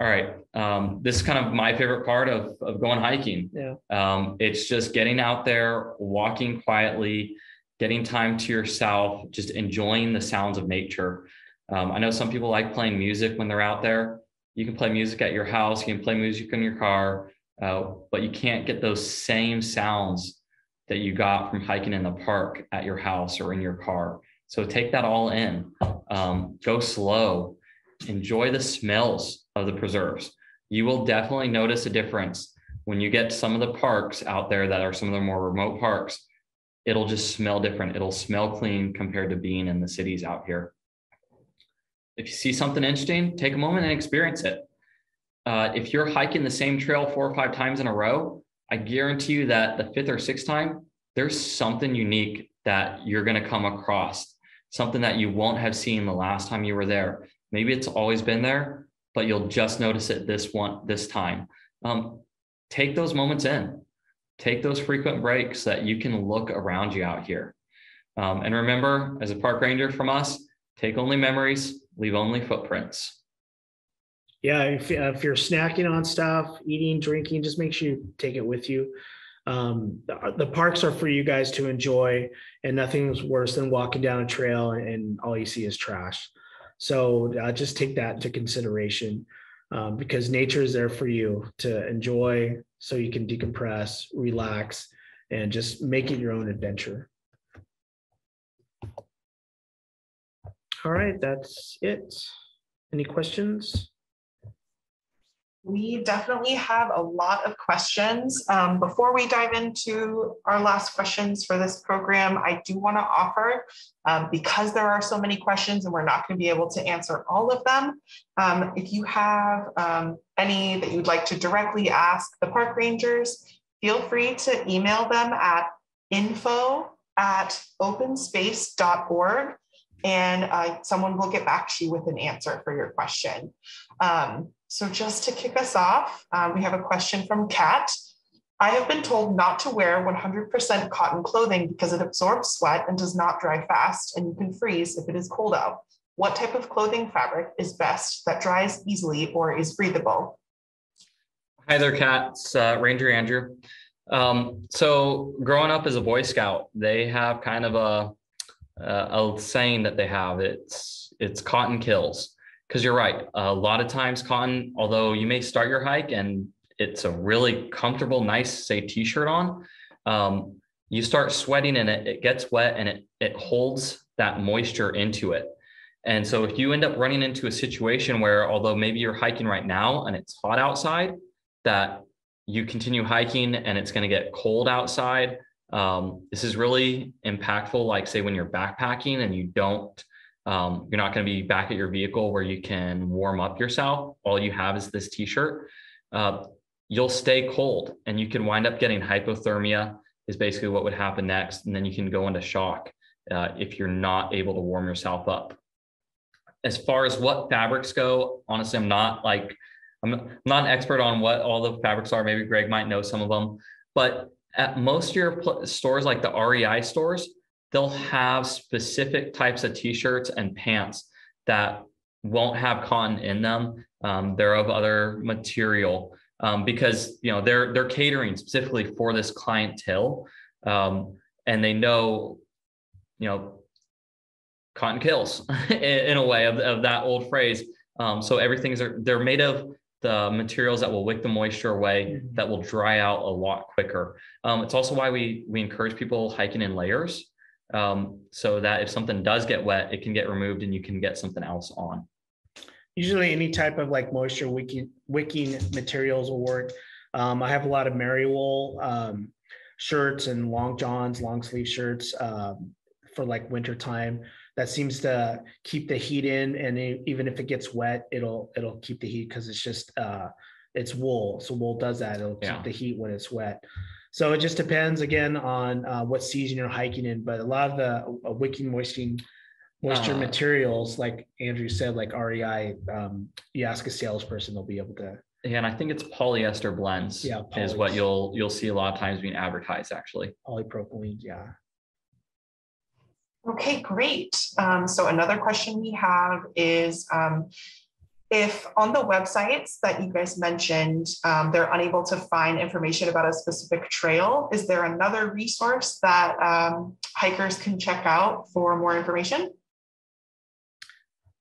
All right. Um, this is kind of my favorite part of, of going hiking. Yeah. Um, it's just getting out there, walking quietly, getting time to yourself, just enjoying the sounds of nature. Um, I know some people like playing music when they're out there. You can play music at your house, you can play music in your car, uh, but you can't get those same sounds that you got from hiking in the park at your house or in your car. So take that all in. Um, go slow. Enjoy the smells of the preserves. You will definitely notice a difference when you get to some of the parks out there that are some of the more remote parks. It'll just smell different. It'll smell clean compared to being in the cities out here. If you see something interesting, take a moment and experience it. Uh, if you're hiking the same trail four or five times in a row, I guarantee you that the fifth or sixth time, there's something unique that you're going to come across, something that you won't have seen the last time you were there. Maybe it's always been there, but you'll just notice it this one this time. Um, take those moments in, take those frequent breaks that you can look around you out here. Um, and remember, as a park ranger from us, take only memories, leave only footprints. Yeah, if, if you're snacking on stuff, eating, drinking, just make sure you take it with you. Um, the, the, parks are for you guys to enjoy, and nothing's worse than walking down a trail and, and all you see is trash. So uh, just take that into consideration um, because nature is there for you to enjoy so you can decompress, relax, and just make it your own adventure. All right, that's it. Any questions? We definitely have a lot of questions. Um, before we dive into our last questions for this program, I do want to offer, um, because there are so many questions and we're not going to be able to answer all of them, um, if you have um, any that you'd like to directly ask the park rangers, feel free to email them at info at openspace.org and uh, someone will get back to you with an answer for your question. Um, so just to kick us off, um, we have a question from Kat. I have been told not to wear 100% cotton clothing because it absorbs sweat and does not dry fast, and you can freeze if it is cold out. What type of clothing fabric is best that dries easily or is breathable? Hi there, Kat. It's uh, Ranger Andrew. Um, so growing up as a Boy Scout, they have kind of a uh, a saying that they have. It's it's cotton kills because you're right. A lot of times, cotton, although you may start your hike and it's a really comfortable, nice, say, t-shirt on, um, you start sweating and it, it gets wet and it it holds that moisture into it. And so if you end up running into a situation where, although maybe you're hiking right now and it's hot outside, that you continue hiking and it's going to get cold outside um, this is really impactful, like say when you're backpacking and you don't, um, you're not going to be back at your vehicle where you can warm up yourself. All you have is this t-shirt. Uh, you'll stay cold and you can wind up getting hypothermia is basically what would happen next. And then you can go into shock uh, if you're not able to warm yourself up. As far as what fabrics go, honestly, I'm not like, I'm not an expert on what all the fabrics are. Maybe Greg might know some of them, but at most of your stores, like the REI stores, they'll have specific types of t-shirts and pants that won't have cotton in them. Um, they're of other material um, because you know they're they're catering specifically for this clientele, um, and they know, you know, cotton kills in, in, a way of, of that old phrase. Um, so everything's are they're made of the materials that will wick the moisture away mm-hmm. that will dry out a lot quicker. Um, it's also why we we encourage people hiking in layers um, so that if something does get wet, it can get removed and you can get something else on. Usually, any type of like moisture wicking, wicking materials will work. Um, I have a lot of Merino wool um, shirts and long johns, long sleeve shirts um, for like winter time that seems to keep the heat in and even if it gets wet it'll it'll keep the heat because it's just uh it's wool so wool does that it'll yeah. keep the heat when it's wet so it just depends again on uh, what season you're hiking in but a lot of the uh, wicking moistening moisture uh, materials like andrew said like rei um, you ask a salesperson they'll be able to yeah, and I think it's polyester blends. Yeah, poly- is what you'll you'll see a lot of times being advertised. Actually, polypropylene. Yeah, Okay, great. Um, so another question we have is um, if on the websites that you guys mentioned, um, they're unable to find information about a specific trail, is there another resource that um, hikers can check out for more information?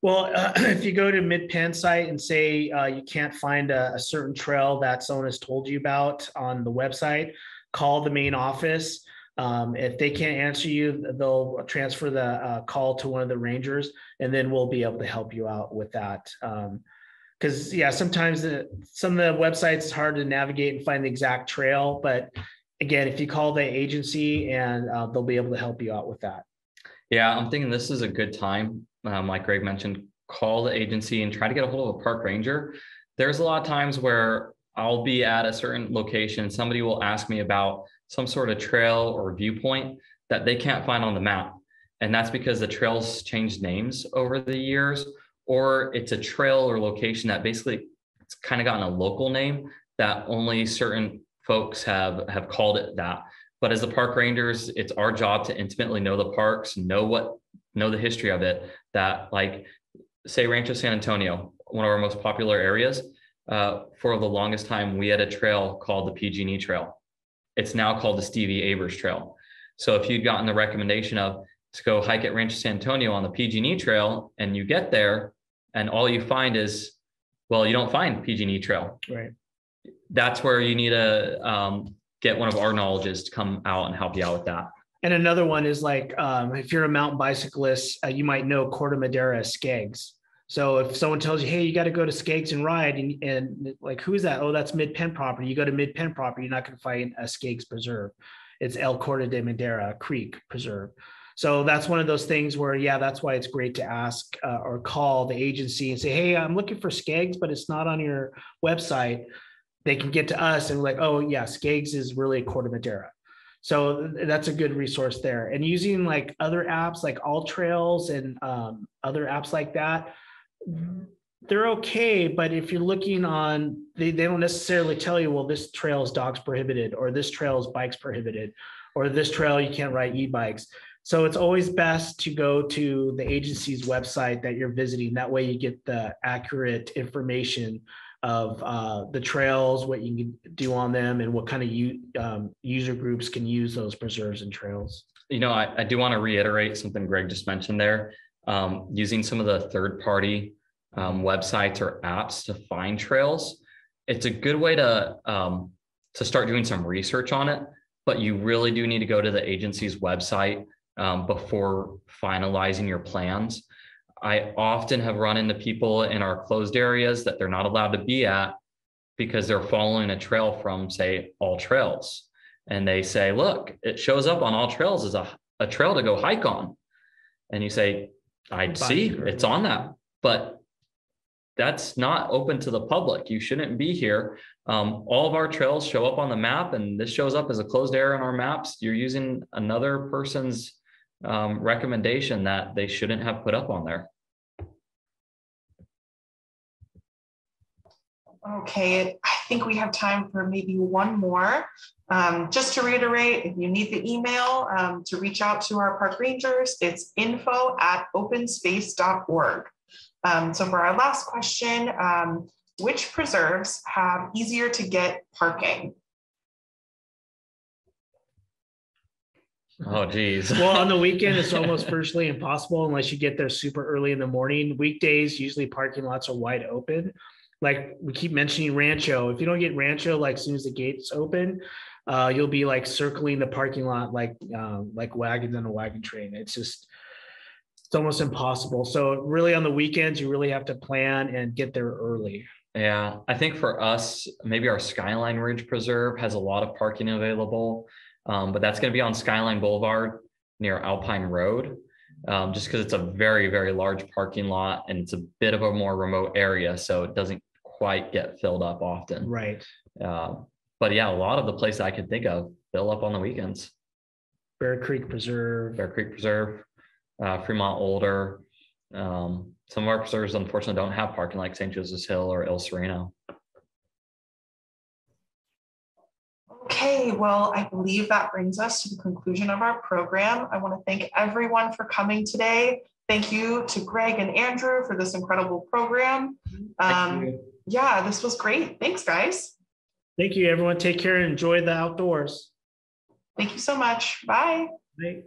Well, uh, if you go to Mid Penn site and say uh, you can't find a, a certain trail that someone has told you about on the website, call the main office. Um, if they can't answer you, they'll transfer the uh, call to one of the rangers, and then we'll be able to help you out with that. Because yeah, sometimes the, some of the websites it's hard to navigate and find the exact trail, but again, if you call the agency, and uh, they'll be able to help you out with that. Yeah, I'm thinking this is a good time. Um, like Greg mentioned, call the agency and try to get a hold of a park ranger. There's a lot of times where I'll be at a certain location, somebody will ask me about some sort of trail or viewpoint that they can't find on the map. And that's because the trails changed names over the years, or it's a trail or location that basically it's kind of gotten a local name that only certain folks have have called it that. But as the park rangers, it's our job to intimately know the parks, know what know the history of it. That like say Rancho San Antonio, one of our most popular areas. Uh, for the longest time, we had a trail called the PG&E Trail. It's now called the Stevie Abbors Trail. So if you'd gotten the recommendation of to go hike at Rancho San Antonio on the PG&E Trail, and you get there, and all you find is, well, you don't find PG&E Trail. Right. That's where you need to um, get one of our knowledges to come out and help you out with that. And another one is like um, if you're a mountain bicyclist, uh, you might know Corte Madera Skeggs. So if someone tells you, "Hey, you got to go to Skeggs and ride," and, and like, who's that? Oh, that's Mid Penn property. You go to Mid Penn property, you're not going to find a Skeggs preserve. It's El Corte de Madera Creek Preserve. So that's one of those things where, yeah, that's why it's great to ask uh, or call the agency and say, "Hey, I'm looking for Skeggs, but it's not on your website." They can get to us and like, "Oh, yeah, Skeggs is really a Corte Madera." So that's a good resource there. And using like other apps like AllTrails and um, other apps like that, they're okay. But if you're looking on, they, they don't necessarily tell you, well, this trail is dogs prohibited, or this trail is bikes prohibited, or this trail you can't ride e-bikes. So it's always best to go to the agency's website that you're visiting. That way you get the accurate information of uh, the trails, what you can do on them, and what kind of u- um, user groups can use those preserves and trails. You know, I, I do want to reiterate something Greg just mentioned there. Um, using some of the third party um, websites or apps to find trails, it's a good way to um, to start doing some research on it. But you really do need to go to the agency's website um, before finalizing your plans. I often have run into people in our closed areas that they're not allowed to be at because they're following a trail from, say, All Trails. And they say, look, it shows up on AllTrails as a, a trail to go hike on. And you say, I see it's on that, but that's not open to the public. You shouldn't be here. Um, all of our trails show up on the map, and this shows up as a closed area on our maps. You're using another person's um, recommendation that they shouldn't have put up on there. Okay, I think we have time for maybe one more. Um, just to reiterate, if you need the email um, to reach out to our park rangers, it's info at openspace.org. Um, so for our last question, um, which preserves have easier to get parking? Oh, geez. well, on the weekend, it's almost virtually impossible unless you get there super early in the morning. Weekdays, usually parking lots are wide open. Like we keep mentioning Rancho. If you don't get Rancho, like as soon as the gates open, uh, you'll be like circling the parking lot like um, like wagons on a wagon train. It's just it's almost impossible. So really, on the weekends, you really have to plan and get there early. Yeah, I think for us, maybe our Skyline Ridge Preserve has a lot of parking available. Um, but that's going to be on Skyline Boulevard near Alpine Road, um, just because it's a very, very large parking lot and it's a bit of a more remote area. So it doesn't quite get filled up often. Right. Uh, but yeah, a lot of the places I could think of fill up on the weekends. Bear Creek Preserve. Bear Creek Preserve, uh, Fremont Older. Um, some of our preserves, unfortunately, don't have parking like St. Joseph's Hill or El Sereno. Okay, well, I believe that brings us to the conclusion of our program. I want to thank everyone for coming today. Thank you to Greg and Andrew for this incredible program. Um, yeah, this was great. Thanks, guys. Thank you, everyone. Take care and enjoy the outdoors. Thank you so much. Bye. Bye.